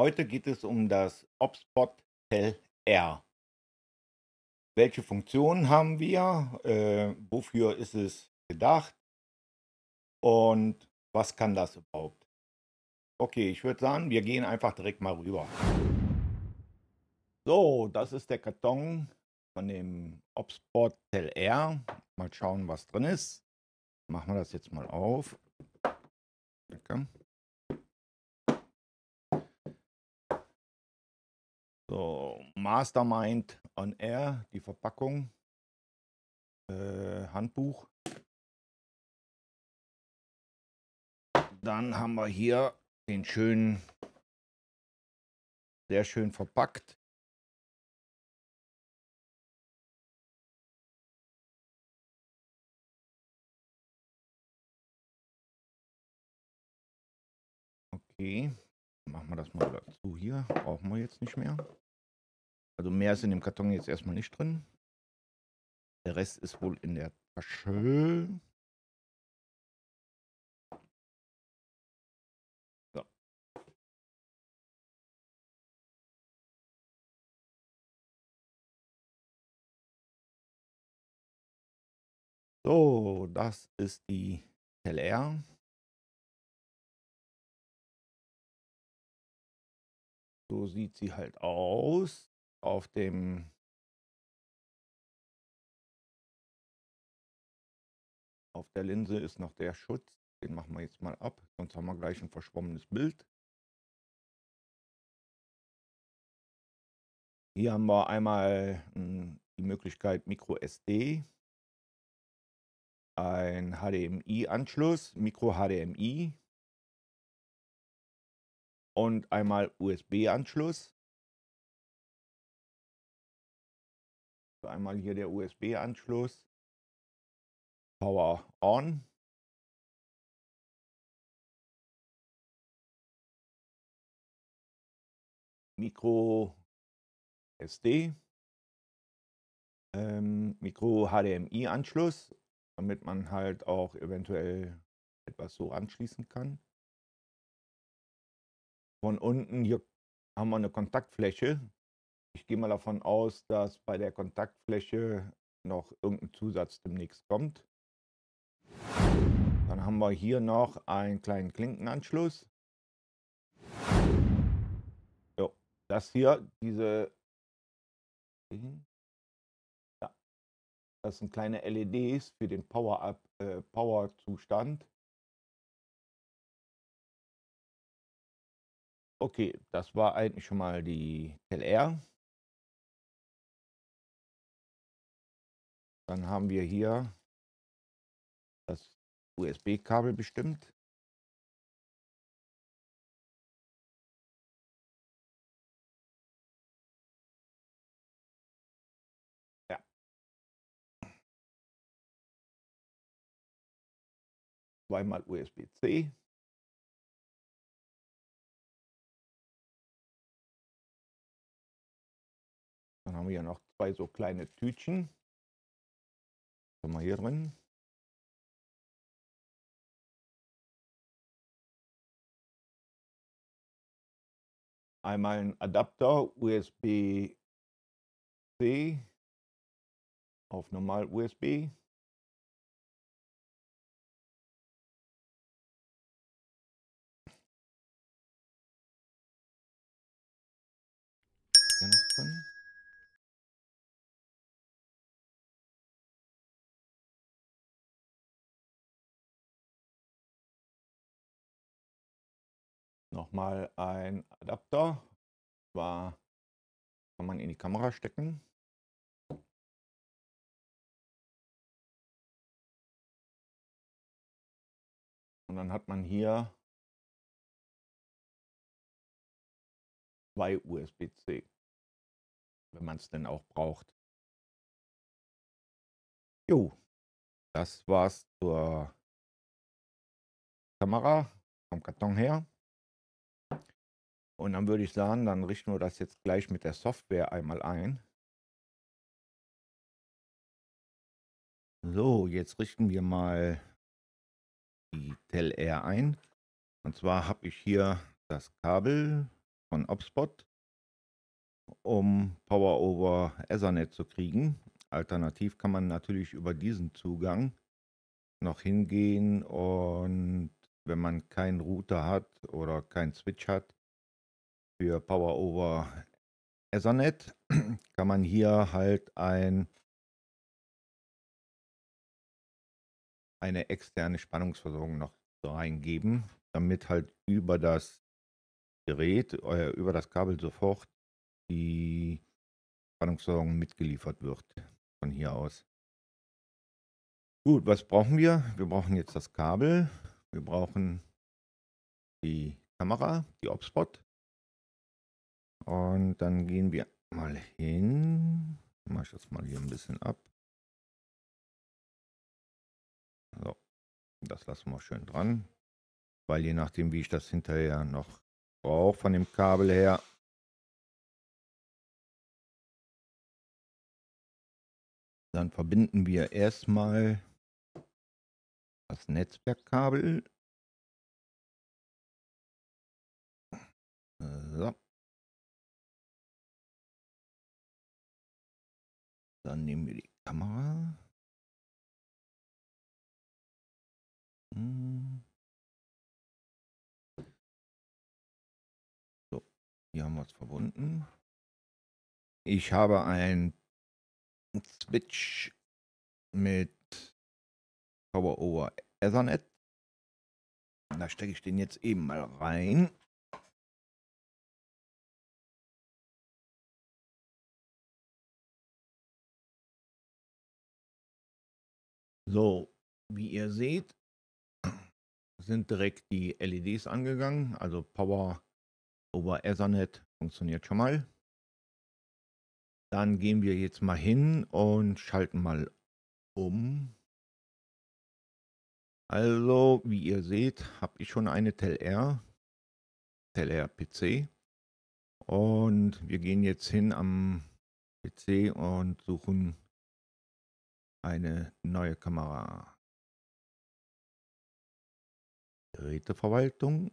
Heute geht es um das OpSpot Tel R. Welche Funktionen haben wir? Äh, wofür ist es gedacht? Und was kann das überhaupt? Okay, ich würde sagen, wir gehen einfach direkt mal rüber. So, das ist der Karton von dem OpSpot Tel R. Mal schauen, was drin ist. Machen wir das jetzt mal auf. Danke. So, Mastermind on Air, die Verpackung, äh, Handbuch. Dann haben wir hier den schönen, sehr schön verpackt. Okay. Machen wir das mal dazu hier. Brauchen wir jetzt nicht mehr. Also mehr ist in dem Karton jetzt erstmal nicht drin. Der Rest ist wohl in der Tasche. So. Das ist die LR. So sieht sie halt aus. Auf dem auf der Linse ist noch der Schutz. Den machen wir jetzt mal ab, sonst haben wir gleich ein verschwommenes Bild. Hier haben wir einmal hm, die Möglichkeit Micro SD, ein HDMI-Anschluss, Micro HDMI, und einmal USB-Anschluss. Einmal hier der USB-Anschluss. Power on. Micro SD. Ähm, Micro HDMI Anschluss, damit man halt auch eventuell etwas so anschließen kann. Von unten hier haben wir eine Kontaktfläche. Ich gehe mal davon aus, dass bei der Kontaktfläche noch irgendein Zusatz demnächst kommt. Dann haben wir hier noch einen kleinen Klinkenanschluss. Jo, das hier, diese das sind kleine LEDs für den Power-Up, äh. Okay, das war eigentlich schon mal die LR. Dann haben wir hier das USB-Kabel bestimmt. Ja. Zweimal USB-C. Dann haben wir ja noch zwei so kleine Tütchen. Haben wir hier drin. Einmal ein Adapter USB-C auf normal USB. Nochmal ein Adapter. Zwar kann man in die Kamera stecken. Und dann hat man hier zwei USB-C, wenn man es denn auch braucht. Jo, das war's zur Kamera vom Karton her. Und dann würde ich sagen, dann richten wir das jetzt gleich mit der Software einmal ein. So, jetzt richten wir mal die TEL-R ein. Und zwar habe ich hier das Kabel von Opspot, um Power over Ethernet zu kriegen. Alternativ kann man natürlich über diesen Zugang noch hingehen und wenn man keinen Router hat oder keinen Switch hat für Power over Ethernet, kann man hier halt ein eine externe Spannungsversorgung noch reingeben, damit halt über das Gerät, äh, über das Kabel sofort die Spannungsversorgung mitgeliefert wird von hier aus. Gut, was brauchen wir? Wir brauchen jetzt das Kabel. Wir brauchen die Kamera, die Opspot. Und dann gehen wir mal hin. Mache ich das mal hier ein bisschen ab. So, das lassen wir schön dran. Weil je nachdem, wie ich das hinterher noch brauche von dem Kabel her, dann verbinden wir erstmal das Netzwerkkabel. So. Kamera. Hm. So, hier haben wir es verbunden. Ich habe ein Switch mit Power over Ethernet. Da stecke ich den jetzt eben mal rein. So, wie ihr seht, sind direkt die LEDs angegangen. Also Power over Ethernet funktioniert schon mal. Dann gehen wir jetzt mal hin und schalten mal um. Also, wie ihr seht, habe ich schon eine TelR, TelR PC. Und wir gehen jetzt hin am PC und suchen eine neue Kamera. Geräteverwaltung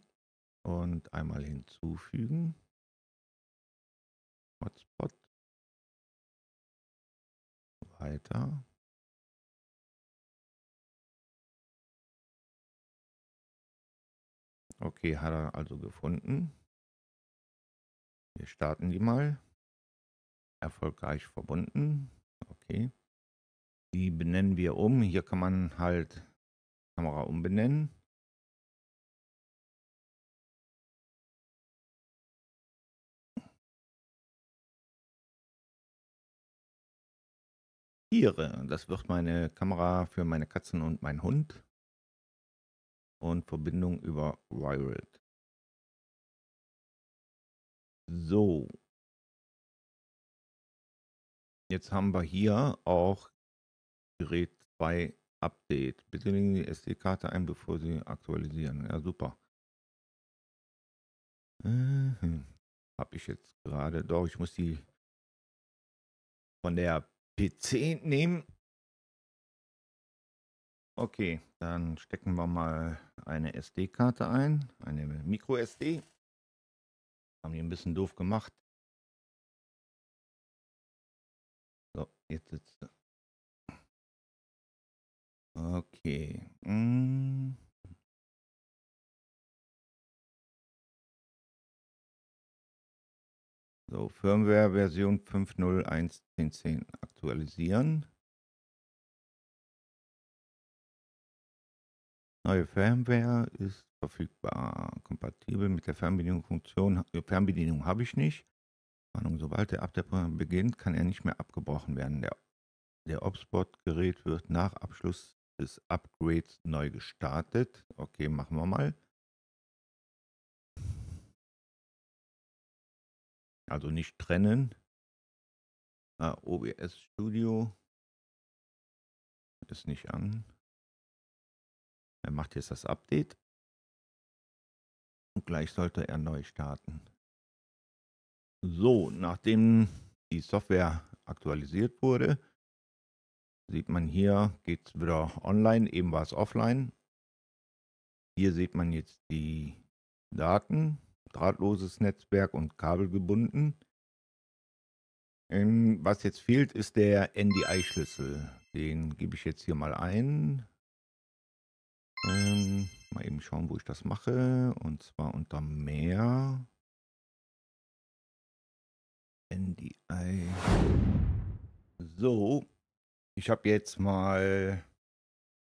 und einmal hinzufügen. Hotspot. Weiter. Okay, hat er also gefunden. Wir starten die mal. Erfolgreich verbunden. Die benennen wir um. Hier kann man halt Kamera umbenennen. Tiere. Das wird meine Kamera für meine Katzen und meinen Hund. Und Verbindung über Wired. So. Jetzt haben wir hier auch Gerät 2 Update. Bitte legen Sie die SD-Karte ein, bevor Sie aktualisieren. Ja, super. Äh, Habe ich jetzt gerade. Doch, ich muss die von der PC nehmen. Okay, dann stecken wir mal eine SD-Karte ein, eine Micro SD. Haben die ein bisschen doof gemacht. So, jetzt sitzt. Okay. Hm. So, Firmware Version 5.0.1.10.10 aktualisieren. Neue Firmware ist verfügbar, kompatibel mit der Fernbedienungsfunktion. Fernbedienung habe ich nicht. Warnung, sobald der Update beginnt, kann er nicht mehr abgebrochen werden. Der, der Opspot-Gerät wird nach Abschluss des Upgrades neu gestartet. Okay, machen wir mal. Also nicht trennen. Ah, OBS Studio ist nicht an. Er macht jetzt das Update. Und gleich sollte er neu starten. So, nachdem die Software aktualisiert wurde, sieht man hier, geht es wieder online, eben war es offline. Hier sieht man jetzt die Daten, drahtloses Netzwerk und kabelgebunden. Ähm, was jetzt fehlt, ist der NDI-Schlüssel. Den gebe ich jetzt hier mal ein. Ähm, mal eben schauen, wo ich das mache. Und zwar unter mehr. NDI. So. Ich habe jetzt mal,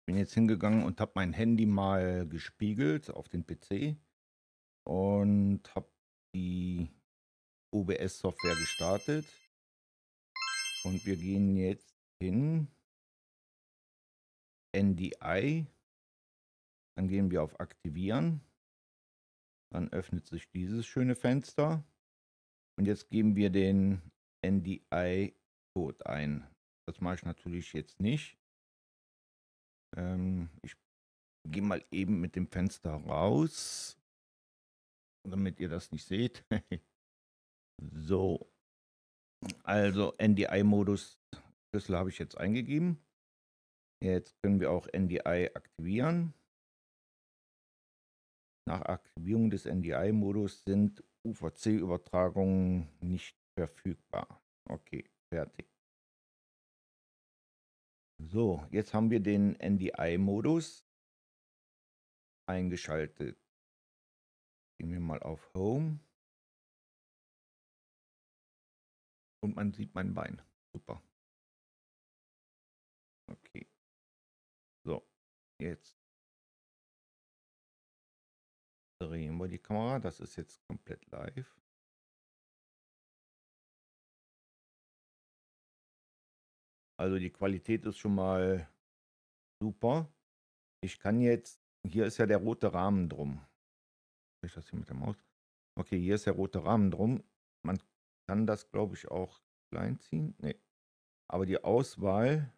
bin jetzt hingegangen und habe mein Handy mal gespiegelt auf den PC und habe die OBS-Software gestartet. Und wir gehen jetzt hin. NDI. Dann gehen wir auf Aktivieren. Dann öffnet sich dieses schöne Fenster. Und jetzt geben wir den NDI-Code ein. Das mache ich natürlich jetzt nicht. Ähm, ich gehe mal eben mit dem Fenster raus, damit ihr das nicht seht. so. Also NDI-Modus Schlüssel habe ich jetzt eingegeben. Jetzt können wir auch NDI aktivieren. Nach Aktivierung des NDI-Modus sind UVC-Übertragungen nicht verfügbar. Okay, fertig. So, jetzt haben wir den NDI-Modus eingeschaltet. Gehen wir mal auf Home. Und man sieht mein Bein. Super. Okay. So, jetzt drehen wir die Kamera. Das ist jetzt komplett live. Also die Qualität ist schon mal super. Ich kann jetzt, hier ist ja der rote Rahmen drum. Ich das hier mit der Maus? Okay, hier ist der rote Rahmen drum. Man kann das, glaube ich, auch klein ziehen. Nee. Aber die Auswahl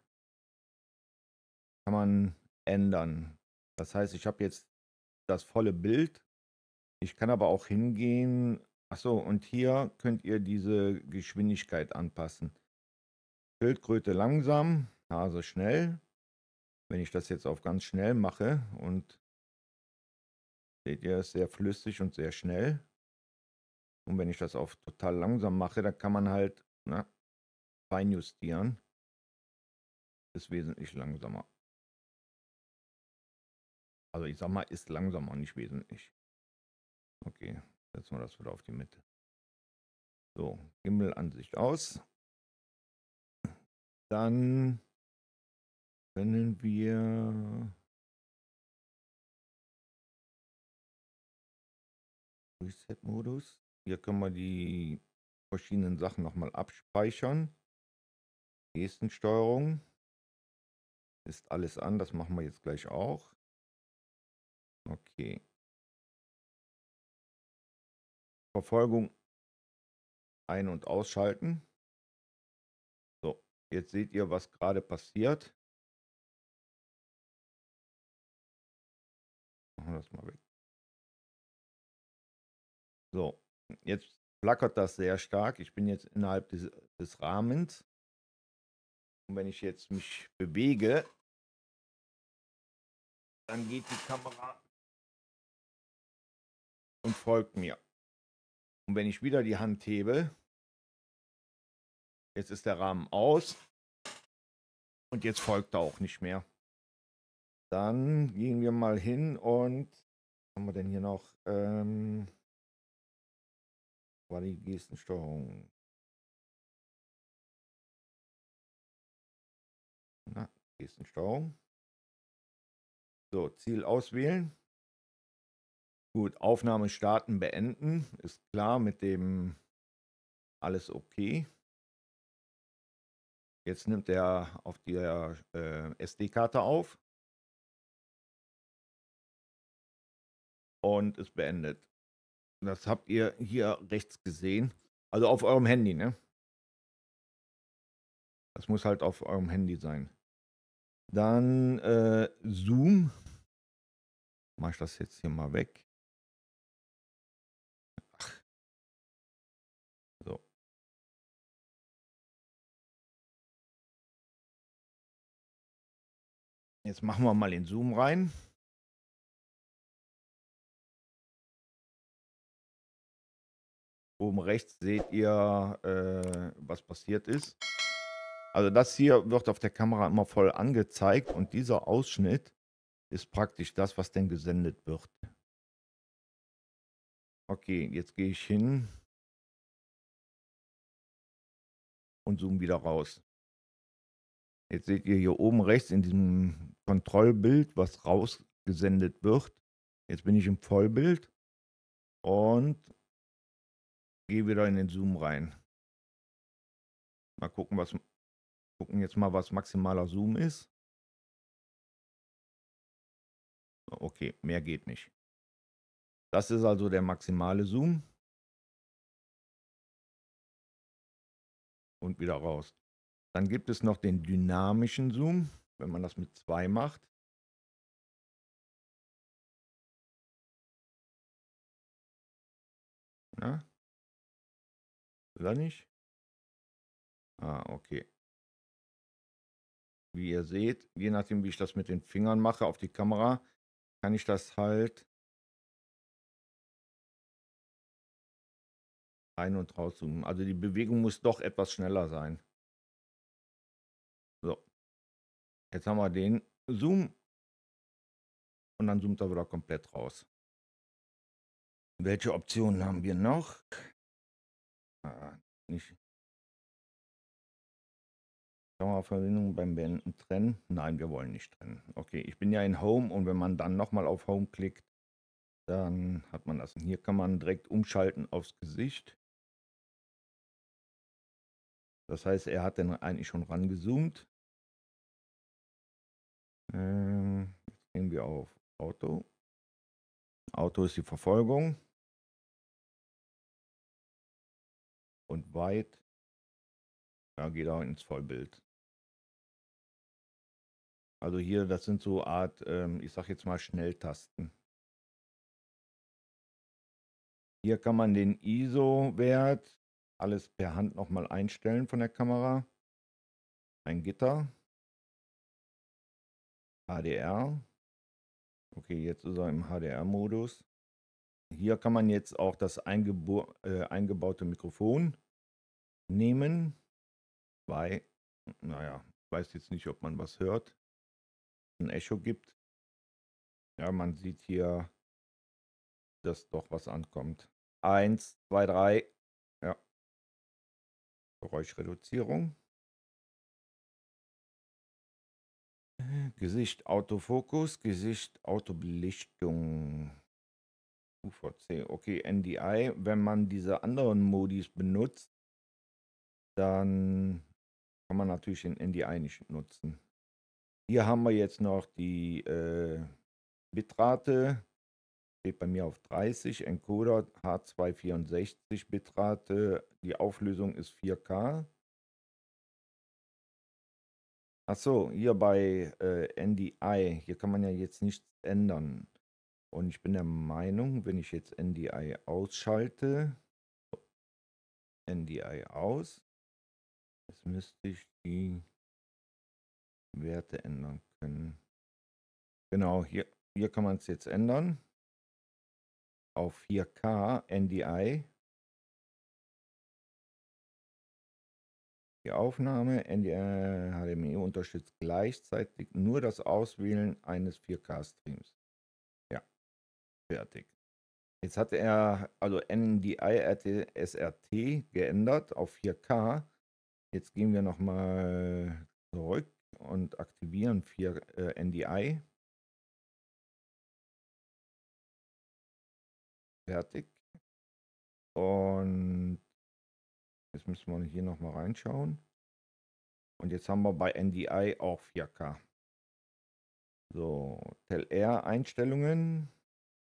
kann man ändern. Das heißt, ich habe jetzt das volle Bild. Ich kann aber auch hingehen. Achso, und hier könnt ihr diese Geschwindigkeit anpassen. Schildkröte langsam, Hase schnell. Wenn ich das jetzt auf ganz schnell mache und seht ihr, ist sehr flüssig und sehr schnell. Und wenn ich das auf total langsam mache, dann kann man halt na, fein justieren. Ist wesentlich langsamer. Also ich sag mal, ist langsamer, nicht wesentlich. Okay, setzen wir das wieder auf die Mitte. So, Gimmelansicht aus. Dann können wir Reset-Modus. Hier können wir die verschiedenen Sachen nochmal abspeichern. Gestensteuerung ist alles an, das machen wir jetzt gleich auch. Okay. Verfolgung ein- und ausschalten. Jetzt seht ihr, was gerade passiert. Machen wir das mal weg. So, jetzt flackert das sehr stark. Ich bin jetzt innerhalb des, des Rahmens. Und wenn ich jetzt mich bewege, dann geht die Kamera und folgt mir. Und wenn ich wieder die Hand hebe, Jetzt ist der Rahmen aus. Und jetzt folgt er auch nicht mehr. Dann gehen wir mal hin und was haben wir denn hier noch? Ähm, war die Gestensteuerung. Na, Gestensteuerung. So, Ziel auswählen. Gut, Aufnahme starten, beenden. Ist klar mit dem alles okay. Jetzt nimmt er auf der äh, SD-Karte auf. Und ist beendet. Das habt ihr hier rechts gesehen. Also auf eurem Handy, ne? Das muss halt auf eurem Handy sein. Dann äh, Zoom. Mache ich das jetzt hier mal weg. Jetzt machen wir mal den Zoom rein. Oben rechts seht ihr, äh, was passiert ist. Also das hier wird auf der Kamera immer voll angezeigt und dieser Ausschnitt ist praktisch das, was denn gesendet wird. Okay, jetzt gehe ich hin und zoome wieder raus. Jetzt seht ihr hier oben rechts in diesem Kontrollbild, was rausgesendet wird. Jetzt bin ich im Vollbild und gehe wieder in den Zoom rein. Mal gucken, was gucken jetzt mal, was maximaler Zoom ist. Okay, mehr geht nicht. Das ist also der maximale Zoom. Und wieder raus. Dann gibt es noch den dynamischen Zoom, wenn man das mit 2 macht. Ja. Oder nicht? Ah, okay. Wie ihr seht, je nachdem, wie ich das mit den Fingern mache auf die Kamera, kann ich das halt ein- und rauszoomen. Also die Bewegung muss doch etwas schneller sein. Jetzt haben wir den Zoom und dann zoomt er wieder komplett raus. Welche Optionen haben wir noch? Ah, nicht. Kameraverbindung beim Beenden trennen? Nein, wir wollen nicht trennen. Okay, ich bin ja in Home und wenn man dann nochmal auf Home klickt, dann hat man das. Und hier kann man direkt umschalten aufs Gesicht. Das heißt, er hat dann eigentlich schon rangezoomt. Ähm, jetzt gehen wir auf Auto. Auto ist die Verfolgung. Und weit. Ja, geht auch ins Vollbild. Also hier, das sind so Art, ähm, ich sag jetzt mal Schnelltasten. Hier kann man den ISO-Wert alles per Hand nochmal einstellen von der Kamera. Ein Gitter. HDR. Okay, jetzt ist er im HDR-Modus. Hier kann man jetzt auch das äh, eingebaute Mikrofon nehmen. Bei, naja, weiß jetzt nicht, ob man was hört. Ein Echo gibt. Ja, man sieht hier, dass doch was ankommt. Eins, zwei, drei. Ja. Geräuschreduzierung. Gesicht Autofokus, Gesicht Autobelichtung. UVC, okay, NDI. Wenn man diese anderen Modis benutzt, dann kann man natürlich den NDI nicht nutzen. Hier haben wir jetzt noch die äh, Bitrate. Steht bei mir auf 30. Encoder H264 Bitrate. Die Auflösung ist 4K. Achso, hier bei äh, NDI, hier kann man ja jetzt nichts ändern. Und ich bin der Meinung, wenn ich jetzt NDI ausschalte, NDI aus, jetzt müsste ich die Werte ändern können. Genau, hier, hier kann man es jetzt ändern. Auf 4K NDI. Die Aufnahme NDI HDMI unterstützt gleichzeitig nur das Auswählen eines 4K-Streams. Ja, fertig. Jetzt hat er also NDI SRT geändert auf 4K. Jetzt gehen wir nochmal zurück und aktivieren 4 äh, NDI. Fertig. Und jetzt müssen wir hier nochmal reinschauen. Und jetzt haben wir bei NDI auch 4K. So, TLR Einstellungen.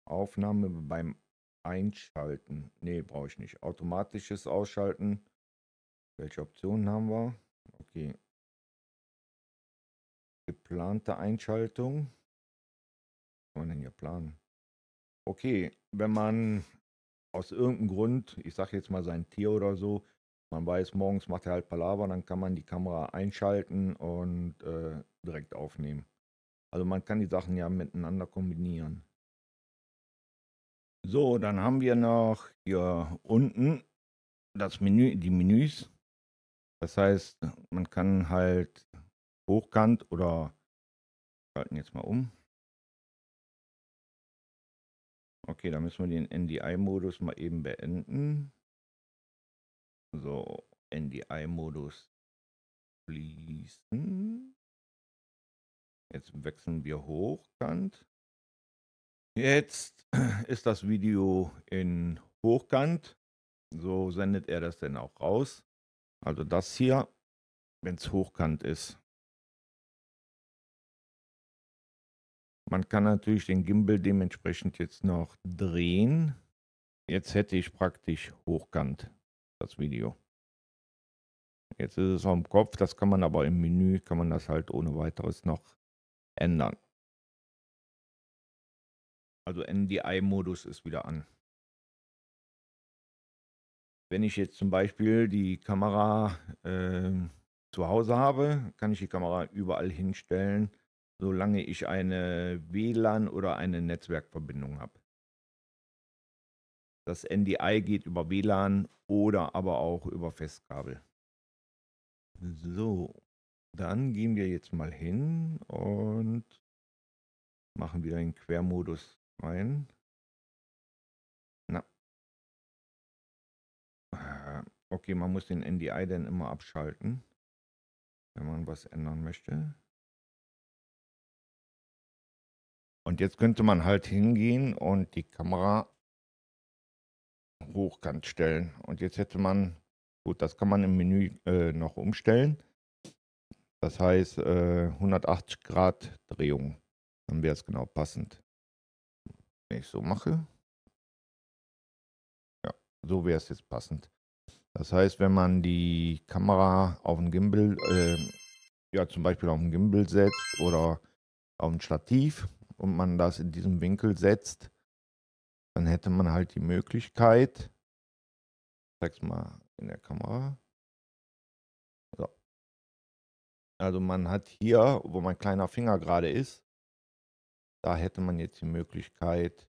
Aufnahme beim Einschalten. Ne, brauche ich nicht. Automatisches Ausschalten. Welche Optionen haben wir? Okay, Geplante Einschaltung. Was kann man denn hier planen? Okay, wenn man aus irgendeinem Grund, ich sage jetzt mal sein Tier oder so, man weiß, morgens macht er halt Palaver, dann kann man die Kamera einschalten und äh, direkt aufnehmen. Also man kann die Sachen ja miteinander kombinieren. So, dann haben wir noch hier unten das Menü, die Menüs. Das heißt, man kann halt hochkant oder schalten jetzt mal um. Okay, da müssen wir den NDI-Modus mal eben beenden. So, NDI-Modus schließen. Jetzt wechseln wir hochkant. Jetzt ist das Video in hochkant. So sendet er das dann auch raus. Also das hier, wenn es hochkant ist. Man kann natürlich den Gimbal dementsprechend jetzt noch drehen. Jetzt hätte ich praktisch hochkant das Video. Jetzt ist es am Kopf, das kann man aber im Menü, kann man das halt ohne weiteres noch ändern. Also NDI-Modus ist wieder an. Wenn ich jetzt zum Beispiel die Kamera äh, zu Hause habe, kann ich die Kamera überall hinstellen, solange ich eine WLAN oder eine Netzwerkverbindung habe. Das NDI geht über WLAN oder aber auch über Festkabel. So, dann gehen wir jetzt mal hin und machen wieder den Quermodus rein. Na. Äh, okay, man muss den NDI dann immer abschalten, wenn man was ändern möchte. Und jetzt könnte man halt hingehen und die Kamera hochkant stellen. Und jetzt hätte man, gut, das kann man im Menü äh, noch umstellen. Das heißt äh, 180 Grad Drehung. Dann wäre es genau passend. Wenn ich so mache. Ja, so wäre es jetzt passend. Das heißt, wenn man die Kamera auf ein Gimbal, äh, ja zum Beispiel auf ein Gimbal setzt oder auf ein Stativ und man das in diesem Winkel setzt, dann hätte man halt die Möglichkeit, ich zeig's mal in der Kamera, Also man hat hier, wo mein kleiner Finger gerade ist, da hätte man jetzt die Möglichkeit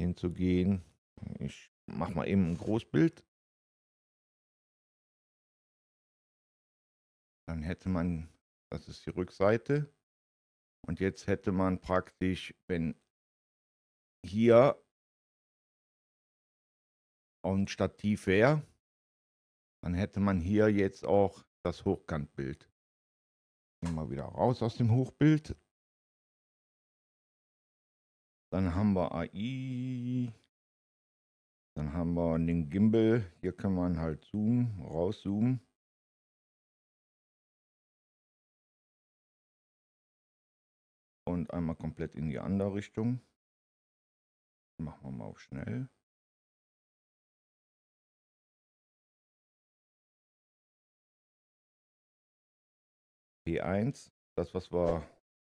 hinzugehen. Ich mache mal eben ein Großbild. Dann hätte man, das ist die Rückseite. Und jetzt hätte man praktisch, wenn hier ein Stativ wäre, dann hätte man hier jetzt auch das Hochkantbild. Gehen wir wieder raus aus dem Hochbild. Dann haben wir AI. Dann haben wir den Gimbal. Hier kann man halt zoomen, rauszoomen. Und einmal komplett in die andere Richtung. Machen wir mal auf schnell. P1, das was wir,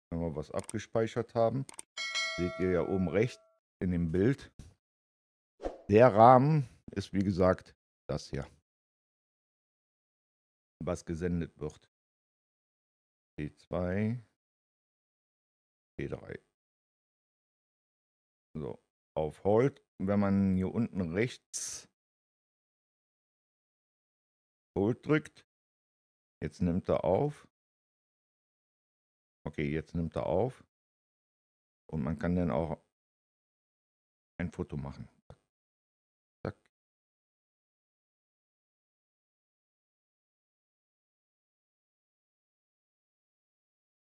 wenn wir was abgespeichert haben, seht ihr ja oben rechts in dem Bild. Der Rahmen ist wie gesagt das hier, was gesendet wird. P2, P3. So, auf Hold, wenn man hier unten rechts Hold drückt, jetzt nimmt er auf Okay, jetzt nimmt er auf. Und man kann dann auch ein Foto machen.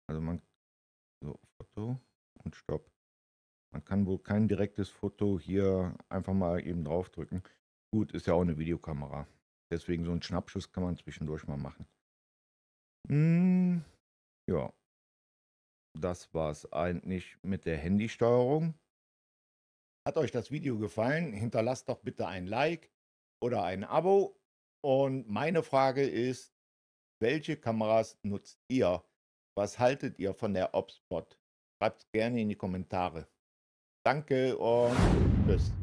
Also man so Foto und Stopp. Man kann wohl kein direktes Foto hier einfach mal eben draufdrücken. Gut, ist ja auch eine Videokamera. Deswegen so einen Schnappschuss kann man zwischendurch mal machen. Hm, ja das war es eigentlich mit der Handysteuerung. Hat euch das Video gefallen? Hinterlasst doch bitte ein Like oder ein Abo. Und meine Frage ist, welche Kameras nutzt ihr? Was haltet ihr von der Opspot? Schreibt es gerne in die Kommentare. Danke und tschüss.